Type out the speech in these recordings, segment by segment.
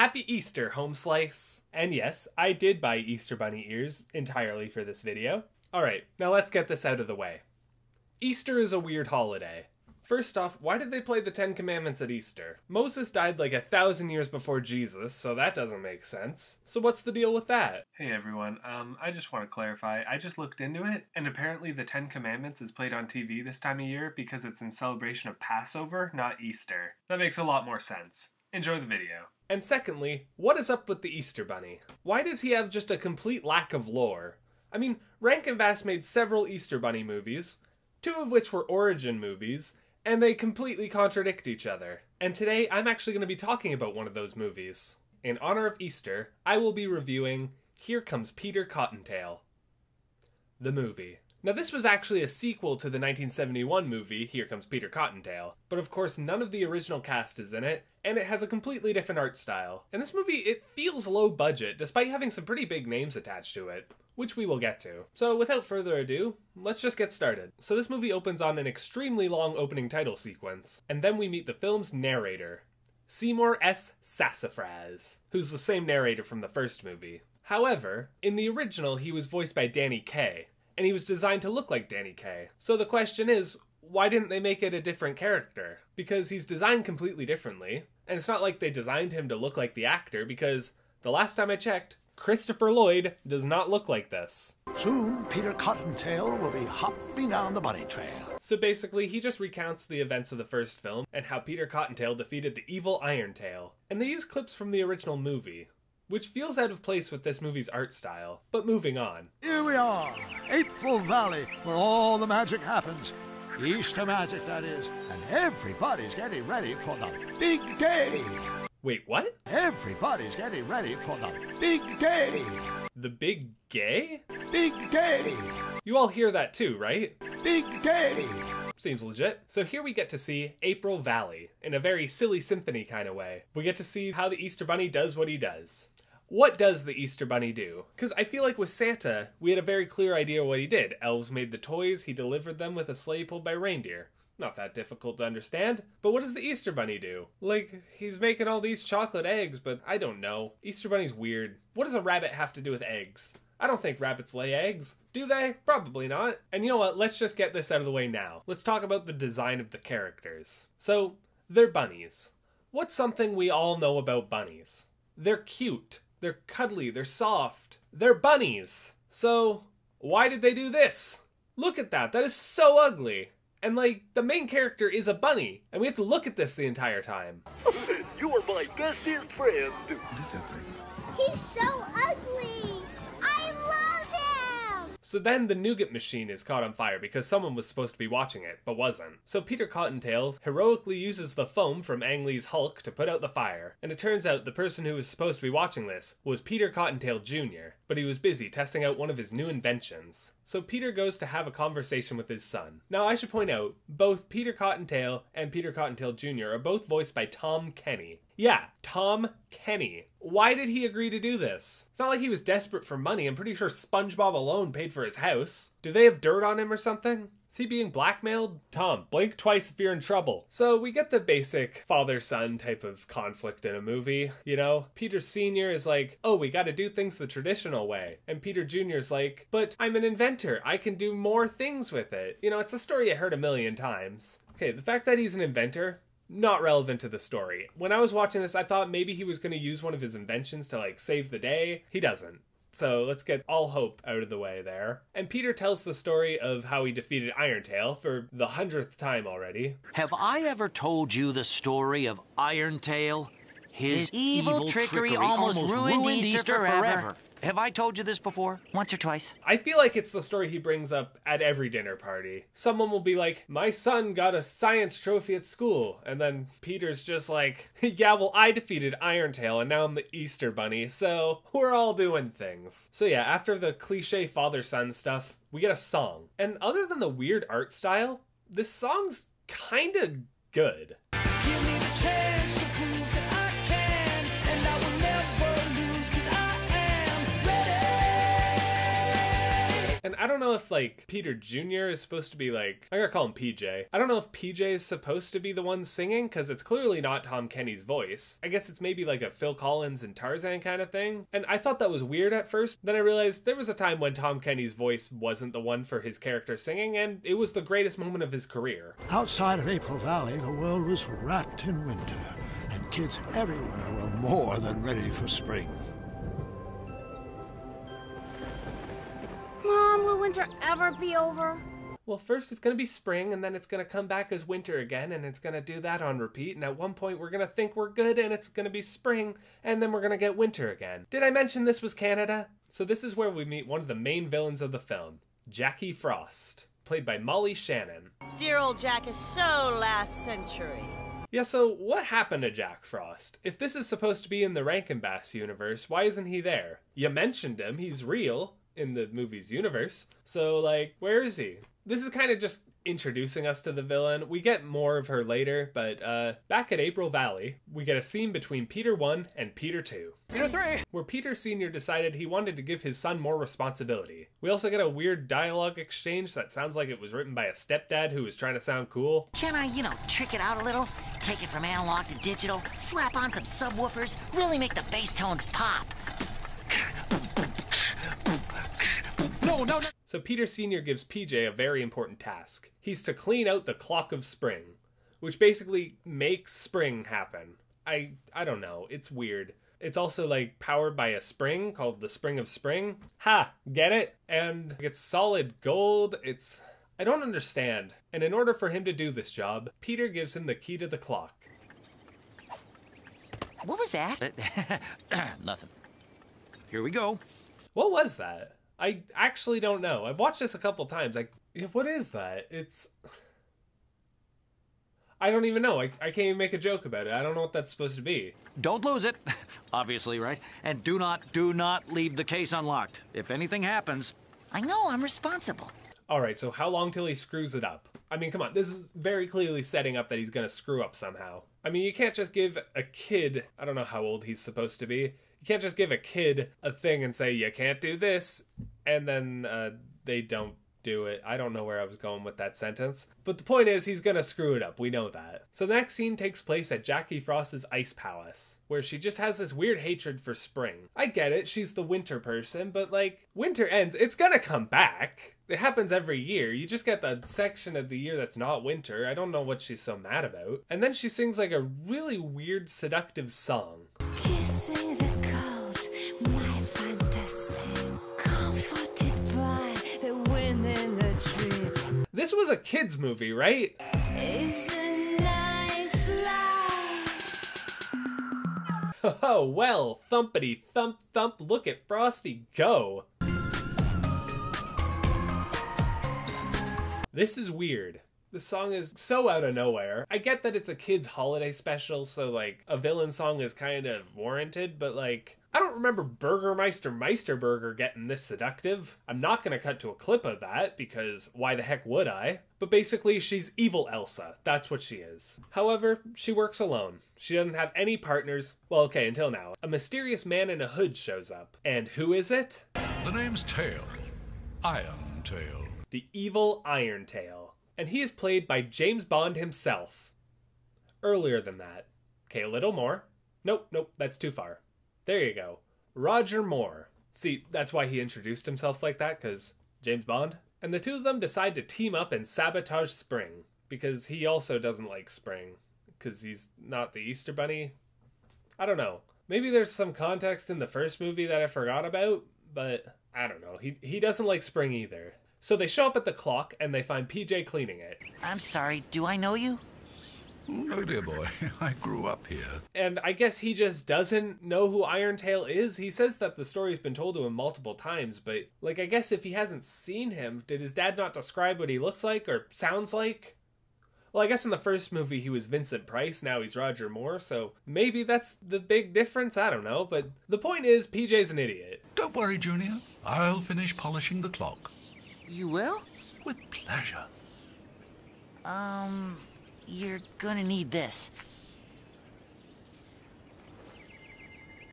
Happy Easter, home slice! And yes, I did buy Easter Bunny ears entirely for this video. Alright, now let's get this out of the way. Easter is a weird holiday. First off, why did they play the Ten Commandments at Easter? Moses died like a thousand years before Jesus, so that doesn't make sense. So what's the deal with that? Hey everyone, um, I just want to clarify. I just looked into it, and apparently the Ten Commandments is played on TV this time of year because it's in celebration of Passover, not Easter. That makes a lot more sense. Enjoy the video. And secondly, what is up with the Easter Bunny? Why does he have just a complete lack of lore? I mean, Rankin Bass made several Easter Bunny movies, two of which were origin movies, and they completely contradict each other. And today I'm actually going to be talking about one of those movies. In honor of Easter, I will be reviewing Here Comes Peter Cottontail. The movie. Now, this was actually a sequel to the 1971 movie Here Comes Peter Cottontail, but of course, none of the original cast is in it, and it has a completely different art style. And this movie, it feels low budget, despite having some pretty big names attached to it which we will get to. So, without further ado, let's just get started. So, this movie opens on an extremely long opening title sequence, and then we meet the film's narrator, Seymour S. Sassafras, who's the same narrator from the first movie. However, in the original, he was voiced by Danny Kaye, and he was designed to look like Danny Kaye. So the question is, why didn't they make it a different character? Because he's designed completely differently, and it's not like they designed him to look like the actor, because the last time I checked, Christopher Lloyd does not look like this. Soon, Peter Cottontail will be hopping down the bunny trail. So basically, he just recounts the events of the first film and how Peter Cottontail defeated the evil Iron Tail. And they use clips from the original movie, which feels out of place with this movie's art style. But moving on. Here we are, April Valley, where all the magic happens. Easter magic, that is. And everybody's getting ready for the big day. Wait, what? Everybody's getting ready for the big day. The big gay? Big day. You all hear that too, right? Big day. Seems legit. So here we get to see April Valley in a very silly symphony kind of way. We get to see how the Easter Bunny does what he does. What does the Easter Bunny do? Because I feel like with Santa, we had a very clear idea what he did. Elves made the toys, he delivered them with a sleigh pulled by reindeer. Not that difficult to understand. But what does the Easter Bunny do? Like, he's making all these chocolate eggs, but I don't know. Easter Bunny's weird. What does a rabbit have to do with eggs? I don't think rabbits lay eggs. Do they? Probably not. And you know what? Let's just get this out of the way now. Let's talk about the design of the characters. So, they're bunnies. What's something we all know about bunnies? They're cute. They're cuddly. They're soft. They're bunnies. So, why did they do this? Look at that. That is so ugly. And like the main character is a bunny, and we have to look at this the entire time. you are my bestest friend. What is that thing? He's so ugly. So then the nougat machine is caught on fire because someone was supposed to be watching it, but wasn't. So Peter Cottontail heroically uses the foam from Ang Lee's Hulk to put out the fire. And it turns out the person who was supposed to be watching this was Peter Cottontail Jr., but he was busy testing out one of his new inventions. So Peter goes to have a conversation with his son. Now I should point out, both Peter Cottontail and Peter Cottontail Jr. are both voiced by Tom Kenny. Yeah, Tom Kenny. Why did he agree to do this? It's not like he was desperate for money. I'm pretty sure SpongeBob alone paid for his house. Do they have dirt on him or something? Is he being blackmailed? Tom, blink twice if you're in trouble. So we get the basic father son type of conflict in a movie, you know? Peter Sr. is like, oh, we gotta do things the traditional way. And Peter Jr. is like, but I'm an inventor. I can do more things with it. You know, it's a story I heard a million times. Okay, the fact that he's an inventor, not relevant to the story. When I was watching this, I thought maybe he was going to use one of his inventions to like save the day. He doesn't. So let's get all hope out of the way there. And Peter tells the story of how he defeated Irontail for the hundredth time already. Have I ever told you the story of Irontail? His, His evil, evil trickery, almost, ruined, Easter, forever. Have I told you this before? Once or twice. I feel like it's the story he brings up at every dinner party. Someone will be like, My son got a science trophy at school. And then Peter's just like, Yeah, well, I defeated Irontail and now I'm the Easter Bunny, so we're all doing things. So yeah, after the cliche father son stuff, we get a song. And other than the weird art style, this song's kinda good. And I don't know if like Peter Jr. is supposed to be like I gotta call him PJ. I don't know if PJ is supposed to be the one singing because it's clearly not Tom Kenny's voice. I guess it's maybe like a Phil Collins and Tarzan kind of thing. And I thought that was weird at first. Then I realized there was a time when Tom Kenny's voice wasn't the one for his character singing, and it was the greatest moment of his career. Outside of April Valley, the world was wrapped in winter, and kids everywhere were more than ready for spring. Winter ever be over? Well, first it's going to be spring, and then it's going to come back as winter again, and it's going to do that on repeat. And at one point, we're going to think we're good, and it's going to be spring, and then we're going to get winter again. Did I mention this was Canada? So, this is where we meet one of the main villains of the film, Jackie Frost, played by Molly Shannon. Dear old Jack is so last century. Yeah, so what happened to Jack Frost? If this is supposed to be in the Rankin Bass universe, why isn't he there? You mentioned him, he's real in the movie's universe. So, like, where is he? This is kind of just introducing us to the villain. We get more of her later, but uh, back at April Valley, we get a scene between Peter 1 and Peter 2. Peter 3! Where Peter Sr. decided he wanted to give his son more responsibility. We also get a weird dialogue exchange that sounds like it was written by a stepdad who was trying to sound cool. Can I, you know, trick it out a little? Take it from analog to digital, slap on some subwoofers, really make the bass tones pop. No, no, no. So Peter Sr. gives PJ a very important task. He's to clean out the clock of spring, which basically makes spring happen. I I don't know, it's weird. It's also like powered by a spring called the Spring of Spring. Ha, get it? And it's solid gold. It's I don't understand. And in order for him to do this job, Peter gives him the key to the clock. What was that? Nothing. Here we go. What was that? I actually don't know. I've watched this a couple times. Like, what is that? It's. I don't even know. I, I can't even make a joke about it. I don't know what that's supposed to be. Don't lose it. Obviously, right? And do not, do not leave the case unlocked. If anything happens. I know, I'm responsible. All right, so how long till he screws it up? I mean, come on. This is very clearly setting up that he's going to screw up somehow. I mean, you can't just give a kid, I don't know how old he's supposed to be. You can't just give a kid a thing and say, you can't do this, and then uh, they don't do it. I don't know where I was going with that sentence. But the point is, he's gonna screw it up. We know that. So the next scene takes place at Jackie Frost's ice palace, where she just has this weird hatred for spring. I get it, she's the winter person, but like, winter ends, it's gonna come back. It happens every year. You just get the section of the year that's not winter. I don't know what she's so mad about. And then she sings like a really weird, seductive song. This was a kid's movie, right? It's a nice life. Oh, well, thumpity thump thump, look at Frosty go. This is weird. The song is so out of nowhere. I get that it's a kid's holiday special, so like a villain song is kind of warranted, but like I don't remember Burgermeister Meisterburger getting this seductive. I'm not gonna cut to a clip of that because why the heck would I? But basically, she's evil Elsa. That's what she is. However, she works alone. She doesn't have any partners. Well, okay, until now. A mysterious man in a hood shows up. And who is it? The name's Tail. Iron Tail. The evil Iron Tail. And he is played by James Bond himself. Earlier than that. Okay, a little more. Nope, nope, that's too far. There you go. Roger Moore. See, that's why he introduced himself like that, because James Bond. And the two of them decide to team up and sabotage Spring, because he also doesn't like Spring, because he's not the Easter Bunny. I don't know. Maybe there's some context in the first movie that I forgot about, but I don't know. He, he doesn't like Spring either. So they show up at the clock and they find PJ cleaning it. I'm sorry, do I know you? No, dear boy. I grew up here. And I guess he just doesn't know who Iron Tail is. He says that the story's been told to him multiple times, but like I guess if he hasn't seen him, did his dad not describe what he looks like or sounds like? Well, I guess in the first movie he was Vincent Price, now he's Roger Moore, so maybe that's the big difference, I don't know, but the point is PJ's an idiot. Don't worry, Junior. I'll finish polishing the clock. You will? With pleasure. Um, you're gonna need this.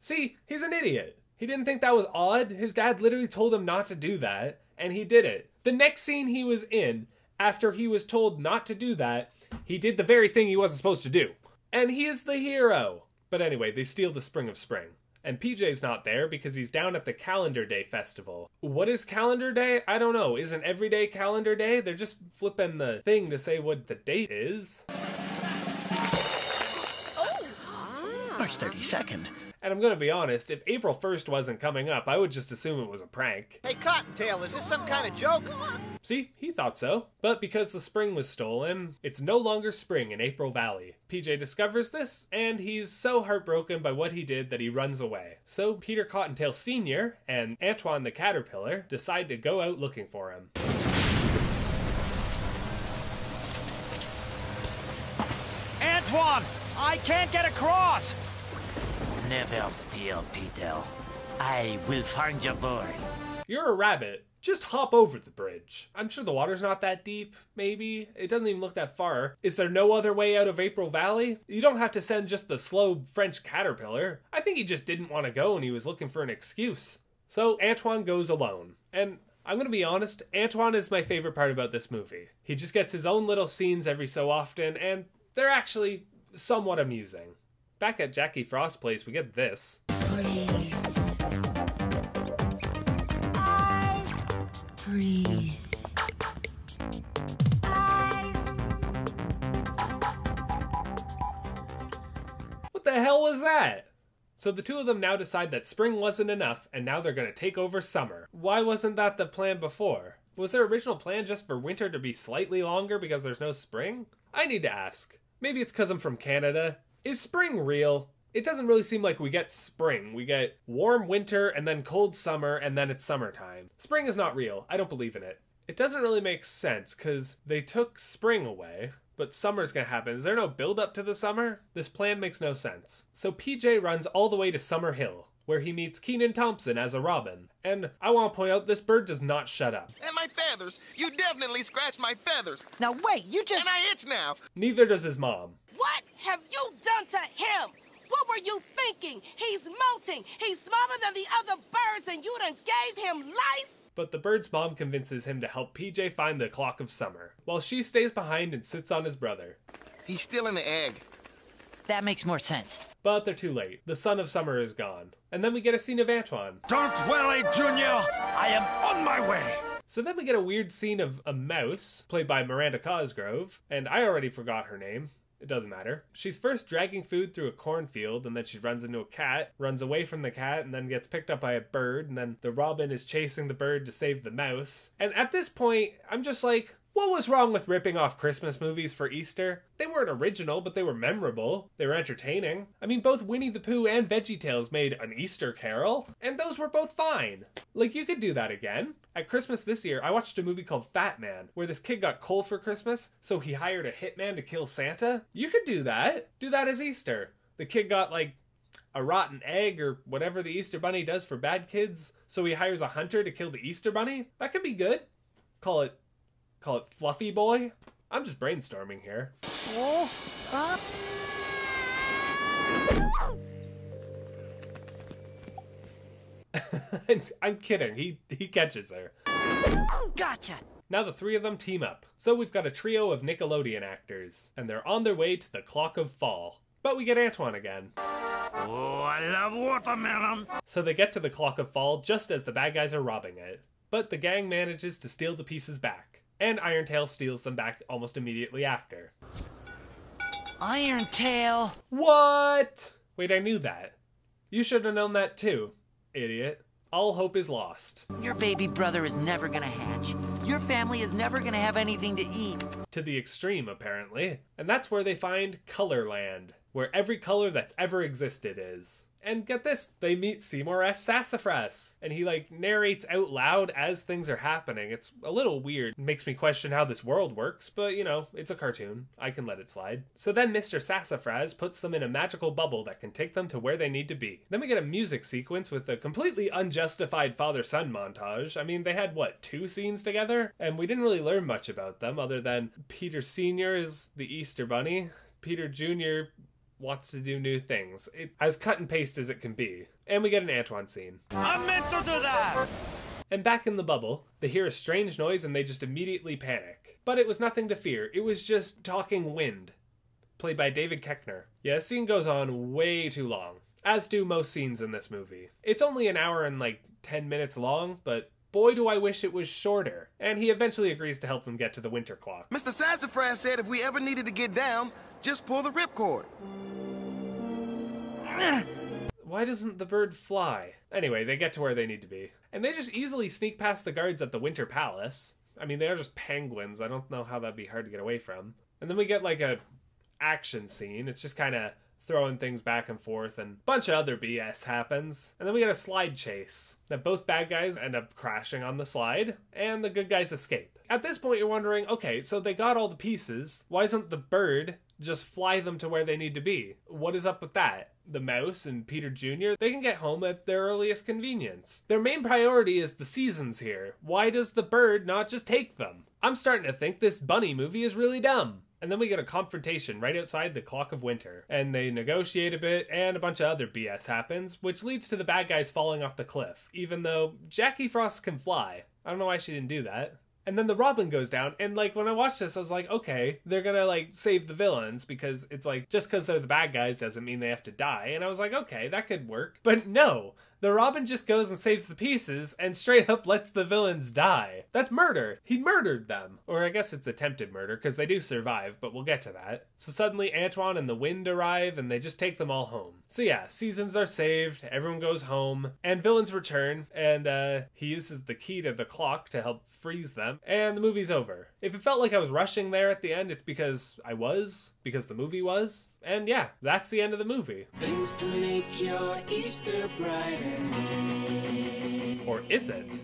See, he's an idiot. He didn't think that was odd. His dad literally told him not to do that. and he did it. The next scene he was in, after he was told not to do that, he did the very thing he wasn't supposed to do. And he is the hero. But anyway, they steal the Spring of Spring. And PJ's not there because he's down at the Calendar Day Festival. What is Calendar Day? I don't know. Isn't every day Calendar Day? They're just flipping the thing to say what the date is. March 32nd. And I'm gonna be honest, if April 1st wasn't coming up, I would just assume it was a prank. Hey, Cottontail, is this some kind of joke? See, he thought so. But because the spring was stolen, it's no longer spring in April Valley. PJ discovers this, and he's so heartbroken by what he did that he runs away. So Peter Cottontail Sr. and Antoine the Caterpillar decide to go out looking for him. Antoine, I can't get across. Never fear, Peter. I will find your boy. You're a rabbit. Just hop over the bridge. I'm sure the water's not that deep, maybe. It doesn't even look that far. Is there no other way out of April Valley? You don't have to send just the slow French caterpillar. I think he just didn't want to go and he was looking for an excuse. So Antoine goes alone. And I'm gonna be honest, Antoine is my favorite part about this movie. He just gets his own little scenes every so often, and they're actually somewhat amusing. Back at Jackie Frost's place, we get this. What the hell was that? So the two of them now decide that spring wasn't enough, and now they're gonna take over summer. Why wasn't that the plan before? Was their original plan just for winter to be slightly longer because there's no spring? I need to ask. Maybe it's because I'm from Canada. Is spring real? It doesn't really seem like we get spring. We get warm winter and then cold summer and then it's summertime. Spring is not real. I don't believe in it. It doesn't really make sense because they took spring away, but summer's gonna happen. Is there no build up to the summer? This plan makes no sense. So PJ runs all the way to Summer Hill, where he meets Kenan Thompson as a robin. And I want to point out this bird does not shut up. And my feathers. You definitely scratched my feathers. Now wait, you just. And I itch now. Neither does his mom. What have you done to him? What were you? He's molting. He's smaller than the other birds, and you done gave him lice? But the bird's mom convinces him to help PJ find the clock of summer, while she stays behind and sits on his brother. He's still in the egg. That makes more sense. But they're too late. The sun of summer is gone. And then we get a scene of Antoine. Don't worry, Junior. I am on my way. So then we get a weird scene of a mouse, played by Miranda Cosgrove, and I already forgot her name. It doesn't matter. She's first dragging food through a cornfield, and then she runs into a cat, runs away from the cat, and then gets picked up by a bird, and then the robin is chasing the bird to save the mouse. And at this point, I'm just like, what was wrong with ripping off Christmas movies for Easter? They weren't original, but they were memorable. They were entertaining. I mean, both Winnie the Pooh and VeggieTales made an Easter Carol, and those were both fine. Like, you could do that again. At Christmas this year, I watched a movie called Fat Man, where this kid got cold for Christmas, so he hired a hitman to kill Santa. You could do that. Do that as Easter. The kid got, like, a rotten egg or whatever the Easter Bunny does for bad kids, so he hires a hunter to kill the Easter Bunny. That could be good. Call it call it Fluffy Boy. I'm just brainstorming here. Oh, up. I'm kidding. He he catches her. Gotcha. Now the three of them team up. So we've got a trio of Nickelodeon actors, and they're on their way to the Clock of Fall. But we get Antoine again. Oh, I love watermelon. So they get to the Clock of Fall just as the bad guys are robbing it. But the gang manages to steal the pieces back, and Irontail steals them back almost immediately after. Irontail. What? Wait, I knew that. You should have known that too, idiot. All hope is lost. Your baby brother is never gonna hatch. Your family is never gonna have anything to eat. To the extreme, apparently. And that's where they find Colorland, where every color that's ever existed is. And get this, they meet Seymour S. Sassafras, and he like narrates out loud as things are happening. It's a little weird. It makes me question how this world works, but you know, it's a cartoon. I can let it slide. So then Mr. Sassafras puts them in a magical bubble that can take them to where they need to be. Then we get a music sequence with a completely unjustified father-son montage. I mean, they had what, two scenes together? And we didn't really learn much about them other than Peter Sr. is the Easter Bunny. Peter Jr wants to do new things. It, as cut and paste as it can be. And we get an Antoine scene. I'm meant to do that. And back in the bubble, they hear a strange noise and they just immediately panic. But it was nothing to fear, it was just talking wind. Played by David Koechner. Yeah, this scene goes on way too long, as do most scenes in this movie. It's only an hour and like 10 minutes long, but boy do I wish it was shorter. And he eventually agrees to help them get to the winter clock. Mr. Sassafras said if we ever needed to get down, just pull the ripcord. Why doesn't the bird fly? Anyway, they get to where they need to be. And they just easily sneak past the guards at the Winter Palace. I mean, they are just penguins. I don't know how that'd be hard to get away from. And then we get like a action scene. It's just kind of throwing things back and forth and a bunch of other BS happens. And then we get a slide chase. That both bad guys end up crashing on the slide and the good guys escape. At this point you're wondering, okay, so they got all the pieces. Why isn't the bird just fly them to where they need to be? What is up with that? The mouse and Peter Jr., they can get home at their earliest convenience. Their main priority is the seasons here. Why does the bird not just take them? I'm starting to think this bunny movie is really dumb. And then we get a confrontation right outside the Clock of Winter. And they negotiate a bit, and a bunch of other BS happens, which leads to the bad guys falling off the cliff, even though Jackie Frost can fly. I don't know why she didn't do that. And then the Robin goes down, and like when I watched this, I was like, okay, they're gonna like save the villains because it's like just because they're the bad guys doesn't mean they have to die. And I was like, okay, that could work. But no, the Robin just goes and saves the pieces and straight up lets the villains die. That's murder. He murdered them. Or I guess it's attempted murder because they do survive, but we'll get to that. So suddenly Antoine and the Wind arrive and they just take them all home. So yeah, seasons are saved, everyone goes home, and villains return, and uh, he uses the key to the clock to help freeze them, and the movie's over. If it felt like I was rushing there at the end, it's because I was, because the movie was. And yeah, that's the end of the movie. Things to make your Easter brighter. Or is it?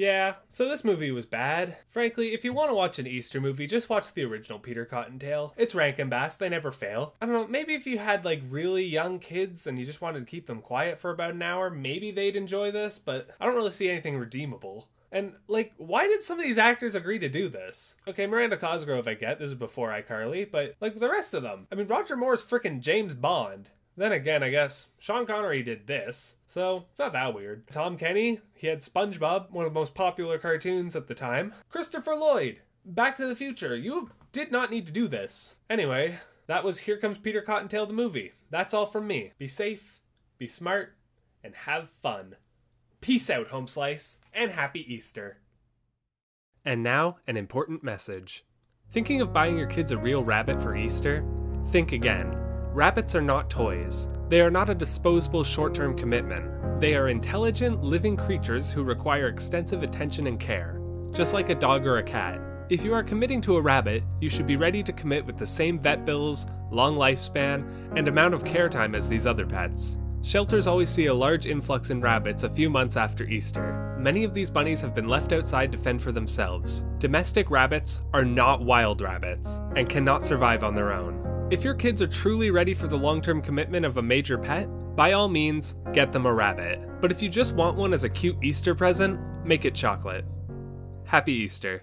Yeah, so this movie was bad. Frankly, if you want to watch an Easter movie, just watch the original Peter Cottontail. It's Rankin Bass, they never fail. I don't know, maybe if you had like really young kids and you just wanted to keep them quiet for about an hour, maybe they'd enjoy this, but I don't really see anything redeemable. And, like, why did some of these actors agree to do this? Okay, Miranda Cosgrove, I get, this is before iCarly, but, like, the rest of them. I mean, Roger Moore's freaking James Bond. Then again, I guess Sean Connery did this, so it's not that weird. Tom Kenny, he had SpongeBob, one of the most popular cartoons at the time. Christopher Lloyd, Back to the Future, you did not need to do this. Anyway, that was Here Comes Peter Cottontail the movie. That's all from me. Be safe, be smart, and have fun. Peace out, Home Slice, and happy Easter. And now, an important message. Thinking of buying your kids a real rabbit for Easter? Think again. Rabbits are not toys. They are not a disposable short term commitment. They are intelligent, living creatures who require extensive attention and care, just like a dog or a cat. If you are committing to a rabbit, you should be ready to commit with the same vet bills, long lifespan, and amount of care time as these other pets. Shelters always see a large influx in rabbits a few months after Easter. Many of these bunnies have been left outside to fend for themselves. Domestic rabbits are not wild rabbits and cannot survive on their own. If your kids are truly ready for the long term commitment of a major pet, by all means, get them a rabbit. But if you just want one as a cute Easter present, make it chocolate. Happy Easter.